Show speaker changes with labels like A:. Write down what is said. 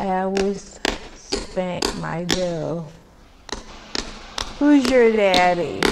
A: I always spank my girl. Who's your daddy?